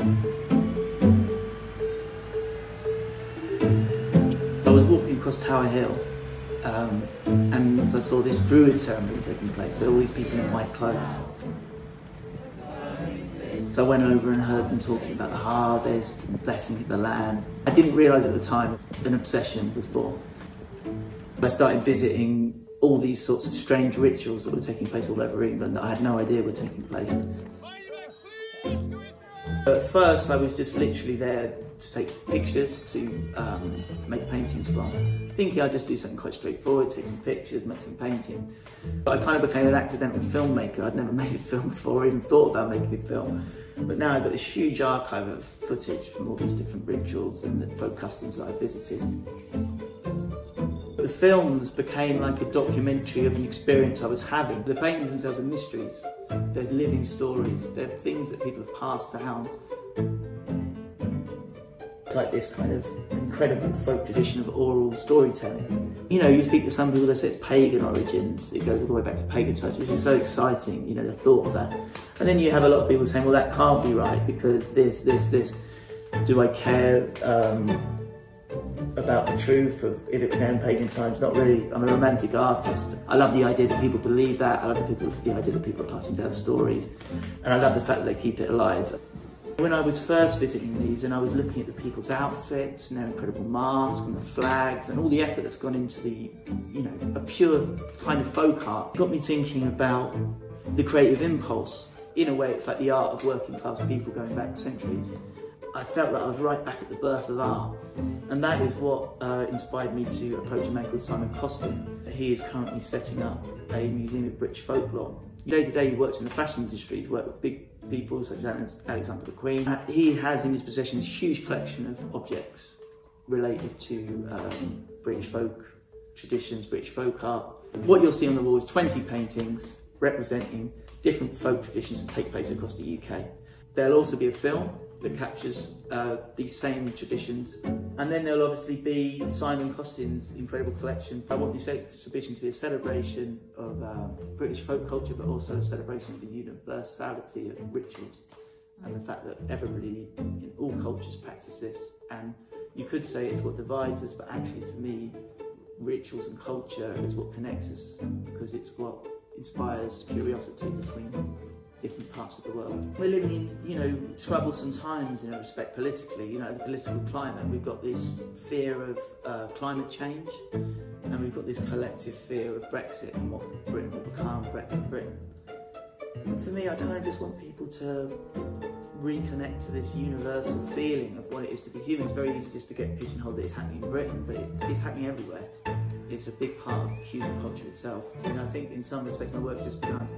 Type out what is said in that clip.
I was walking across Tower Hill um, and I saw this Druid ceremony taking place. There were all these people in white clothes. So I went over and heard them talking about the harvest and blessing of the land. I didn't realise at the time an obsession was born. I started visiting all these sorts of strange rituals that were taking place all over England that I had no idea were taking place. At first I was just literally there to take pictures to um, make paintings from. Thinking I'd just do something quite straightforward, take some pictures, make some painting. But I kind of became an accidental filmmaker. I'd never made a film before, or even thought about making a film. But now I've got this huge archive of footage from all these different rituals and the folk customs that I visited. Films became like a documentary of an experience I was having. The paintings themselves are mysteries. They're living stories. They're things that people have passed down. It's like this kind of incredible folk tradition of oral storytelling. You know, you speak to some people, they say it's pagan origins, it goes all the way back to pagan times, which is so exciting, you know, the thought of that. And then you have a lot of people saying, well, that can't be right because this, this, this. Do I care um, about the truth of if it began in pagan times? Not really. I'm a romantic artist. I love the idea that people believe that. I love the, people, the idea that people are passing down stories. And I love the fact that they keep it alive. When I was first visiting these and I was looking at the people's outfits and their incredible masks and the flags and all the effort that's gone into the, you know, a pure kind of folk art, got me thinking about the creative impulse. In a way, it's like the art of working class people going back centuries. I felt that I was right back at the birth of art. And that is what uh, inspired me to approach a man called Simon Costin. He is currently setting up a museum of British folklore. Day to day, he works in the fashion industry. He's worked with big people such as Alexander McQueen. Uh, he has in his possession this huge collection of objects related to um, British folk traditions, British folk art. What you'll see on the wall is 20 paintings representing different folk traditions that take place across the UK. There'll also be a film that captures uh, these same traditions. And then there'll obviously be Simon Costin's incredible collection. I want this exhibition to be a celebration of um, British folk culture, but also a celebration of the universality of rituals and the fact that everybody in all cultures practice this. And you could say it's what divides us, but actually for me, rituals and culture is what connects us because it's what inspires curiosity between different parts of the world. We're living in, you know, troublesome times in a respect politically, you know, the political climate. We've got this fear of uh, climate change and we've got this collective fear of Brexit and what Britain will become, Brexit Britain. And for me, I kind of just want people to reconnect to this universal feeling of what it is to be human. It's very easy just to get pigeonholed that it's happening in Britain, but it, it's happening everywhere. It's a big part of human culture itself. And I think in some respects my work just begun.